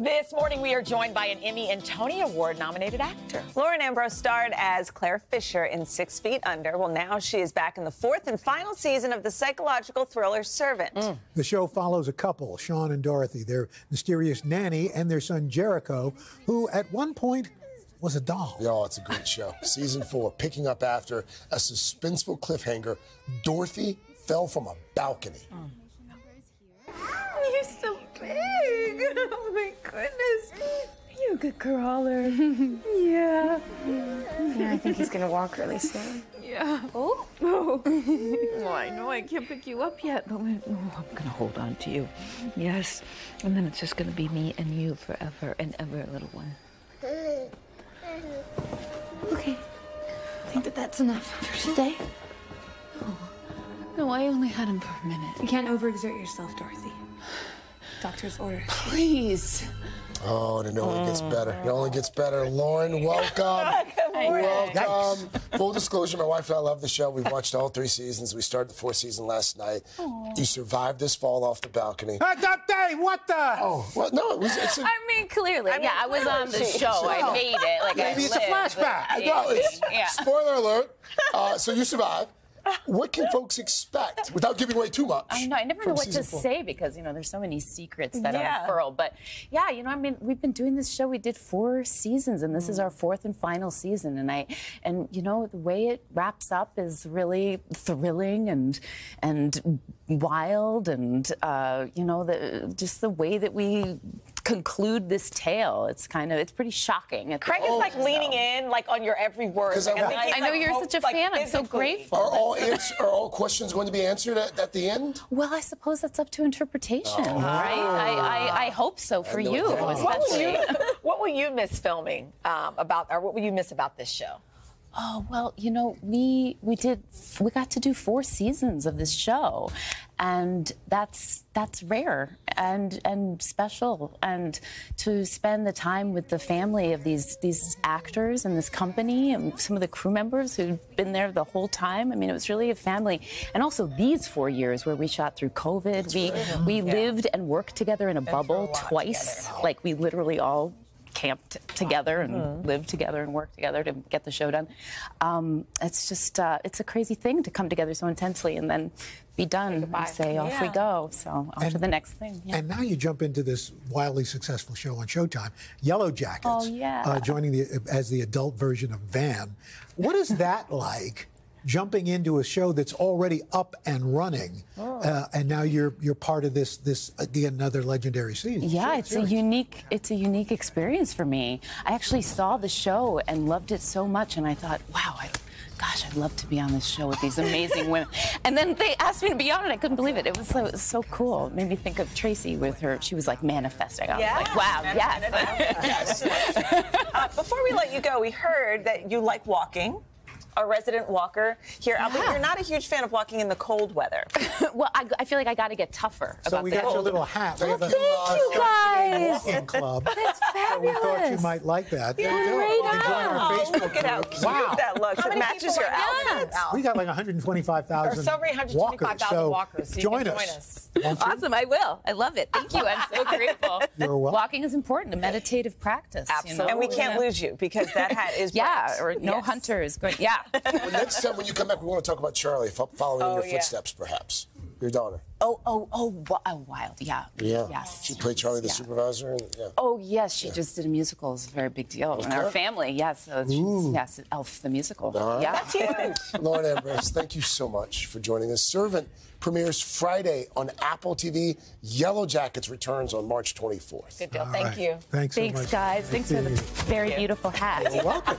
This morning, we are joined by an Emmy and Tony Award nominated actor. Lauren Ambrose starred as Claire Fisher in Six Feet Under. Well, now she is back in the fourth and final season of the psychological thriller Servant. Mm. The show follows a couple, Sean and Dorothy, their mysterious nanny, and their son Jericho, who at one point was a doll. Y'all, it's a great show. Season four, picking up after a suspenseful cliffhanger. Dorothy fell from a balcony. Mm. You're so big. Oh my goodness. You good crawler. yeah. Yeah, I think he's gonna walk really soon. Yeah. Oh. Oh. oh I know I can't pick you up yet, but oh, I'm gonna hold on to you. Yes. And then it's just gonna be me and you forever and ever, little one. Okay. I think that that's enough for today. No. No, I only had him for a minute. You can't overexert yourself, Dorothy. Doctor's orders. Please. Oh, and it only gets better. It only gets better. Lauren, welcome. welcome. Full disclosure, my wife and I love the show. We've watched all three seasons. We started the fourth season last night. Aww. You survived this fall off the balcony. Uh, day, what the? Oh, well, no, it was. It's a, I mean, clearly, I mean, yeah, I was on the show. I made it. Like Maybe I it's lived, a flashback. I know. It's, yeah. Spoiler alert. Uh, so you survived what can folks expect without giving away too much? I know. I never know what to four. say because you know there's so many secrets that yeah. unfurl. But yeah, you know, I mean, we've been doing this show. We did four seasons, and this mm. is our fourth and final season. And I, and you know, the way it wraps up is really thrilling and and wild, and uh, you know, the just the way that we conclude this tale. It's kind of it's pretty shocking. Craig is like leaning in, like on your every word. I, I, I, know you're such a fan. I'm so grateful. Are all answer, are all questions going to be answered at, at, the end? Well, I suppose that's up to interpretation, oh. right? I, I, hope so for you. What will you, what will you miss filming um, about, or what will you miss about this show? Oh well, you know, we we did we got to do four seasons of this show, and that's that's rare and and special. And to spend the time with the family of these these actors and this company and some of the crew members who'd been there the whole time. I mean, it was really a family. And also these four years where we shot through COVID, that's we right. we yeah. lived and worked together in a and bubble twice. Like we literally all camped together and mm-hmm. lived together and worked together to get the show done. Um, it's just uh, it's a crazy thing to come together so intensely and then be done and say off yeah. we go. So on and, to the next thing. Yeah. And now you jump into this wildly successful show on Showtime, Yellowjackets. Oh yeah. Uh, joining the as the adult version of Van. What is that like? Jumping into a show that's already up and running, oh. uh, and now you're you're part of this this again another legendary season. Yeah, it's series. a unique it's a unique experience for me. I actually saw the show and loved it so much, and I thought, wow, I, gosh, I'd love to be on this show with these amazing women. And then they asked me to be on it. I couldn't believe it. It was so, it was so cool. It made me think of Tracy with her. She was like manifesting. I was like, wow, yes. yes. uh, before we let you go, we heard that you like walking a resident walker here. Yeah. But you're not a huge fan of walking in the cold weather. well, I, I, feel like I got to get tougher so about we got your little hat. Well, thank you guys. Walking club. That's fabulous. So we thought you might like that. Yeah, there you go. Great join our Facebook look at how cute wow. that looks. How it matches your outfit. We got like 125,000 so many 125,000 so walkers. So join, join us. us. Awesome. I will. I love it. Thank you. I'm so grateful. You're welcome. Walking is important. A meditative practice. Absolutely. You know? And we can't lose you because that hat is Yeah, or no hunters. Yeah. Next time when you come back, we want to talk about Charlie, following oh, in your yeah. footsteps, perhaps. Your daughter. Oh, oh, oh, oh, wild, yeah. Yeah. Yes. She played Charlie the yeah. supervisor. And, yeah. Oh, yes, she yeah. just did a musical. It's a very big deal okay. in our family. Yes, so yes, Elf the musical. Right. Yeah. That's huge. Lauren Ambrose, thank you so much for joining us. Servant premieres Friday on Apple TV. Yellowjackets returns on March 24th. Good deal. All thank right. you. Thanks, so Thanks, much. guys. Thanks for the very beautiful hat. You're welcome.